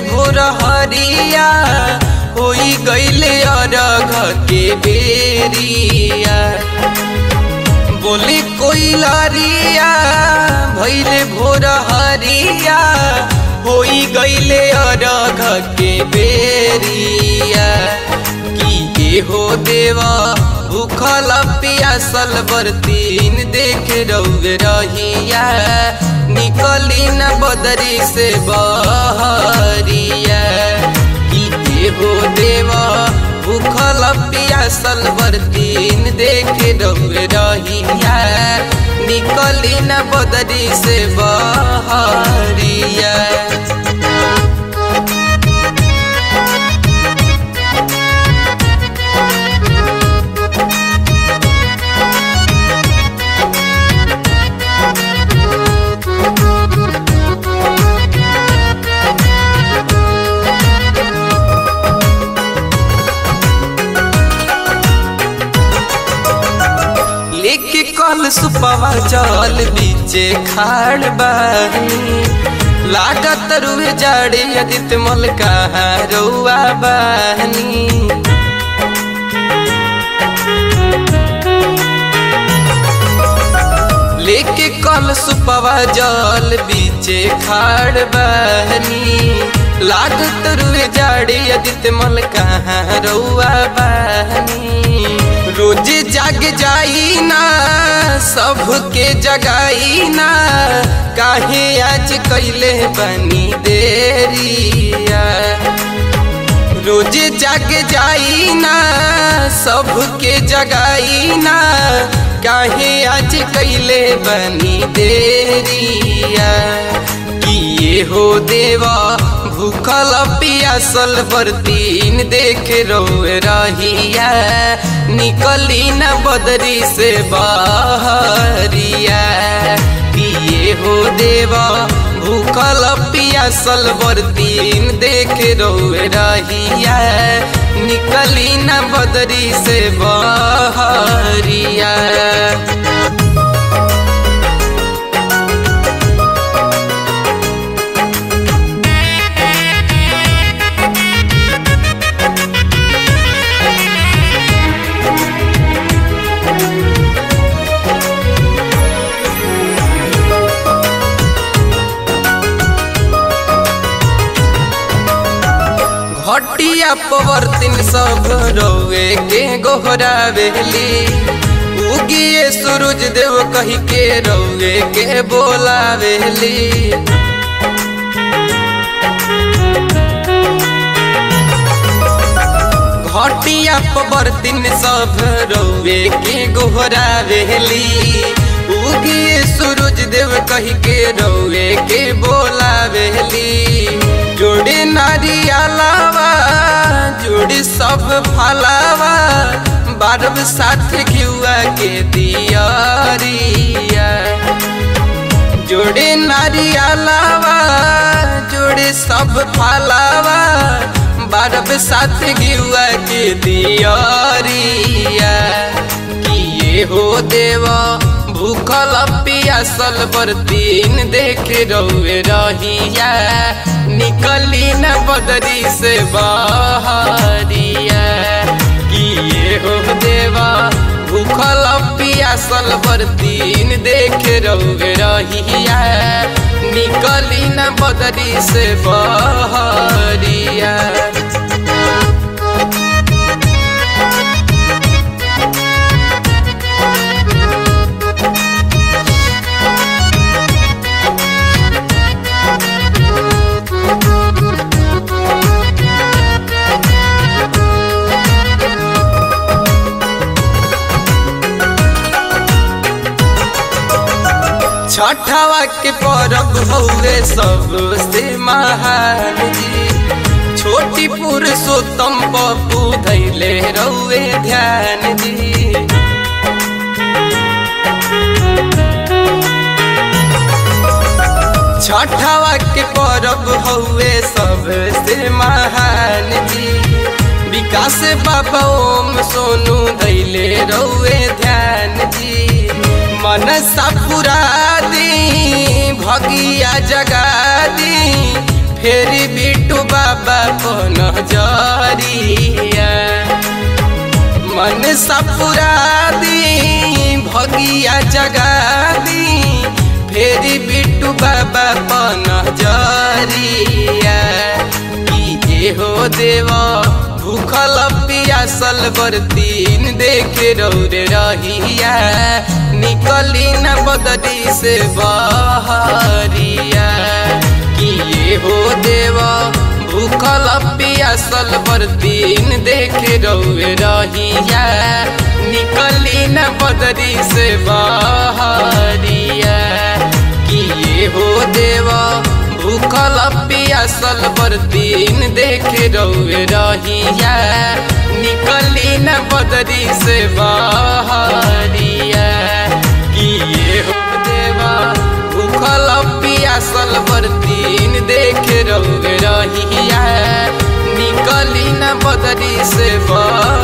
भोर हरिया, होई गईले अरघ के बेरिया। बोली कोई लारिया भैले भोर हरिया, होई गईले अरघ के बेरिया। की हो देवा, भूखल पियासल बरतीन देख रउए रहिया। निकली न बदरी से बहरिया पियासल तीन देख रही है। निकली न बदरी से बहरिया कल सुपवा जल बीचे खाड़ बानी लागत रुए जाड़े अदित मल कहाँ बानी लेके कल सुपवा जल बीचे खाड़ बहनी लागत रुए जाड़े अदित मल कहाँ बहनी रोज जाग जाई ना सबके जगाई ना। काहे आज कैले बनी देरिया? रोज जाग जाई ना सबके जगाई ना। काहे आज कैले बनी देरिया? किए हो देवा भूखल पियासल बरतीन देख रोए रहिया। निकली न बदरी से बहरिया। किए हो देवा भूखल पियासल बरतीन देख रोए रहिया। निकली न बदरी से बहरिया। हटिया पवर्तिन सब रोवे, के गोहरा बेली? उगिए सूरज देव कही के रोवे, के बोला बेली? घटिया पवर्तिन सब रोवे, के गोहरा बेली? उगिए सूरज देव कही के रोवे, के बेली सब फलावा बारब साथ घिउआ के दियरिया। जोड़े नारियलावा जोड़े सब फलावा बारब साथ घिउआ के दियरिया। किए हो देवा भूखल पियासल बरतीन देख रउए रहिया। निकली न बदरी से बहरिया। किए हो देवा भूखल पियासल बरतीन देख रउए रहिया। निकली न बदरी से बहरिया। छठवा के परब हौवे सबसे महान जी। छोटी पुरुषोत्तम पप्पू धैले रौवे ध्यान जी। छठवा के परब हौवे सबसे महान जी। विकास बाबा ओम सोनू धैले रौवे ध्यान जी। मनसा पुरा दी भगिया जगा दी फेरी बिट्टू बाबा को नज़रिया। मन सपुरा दी भगिया जगा दी फेरी बिट्टू बाबा को नज़रिया। की हो देवा भूखल पियासल बरतीन देखे रौर रहिया। निकली न बदली से बहरिया किए हो देवा भूखल पियासल बरतीन देखे रौरे रहिया निकली न बदली से बहरिया किए हो देवा भूखल पियासल बरतीन देखे रौए रहिया निकली न बदरी से बहरिया पियासल बरतीन देखे रही है। निकली न बदरी से बह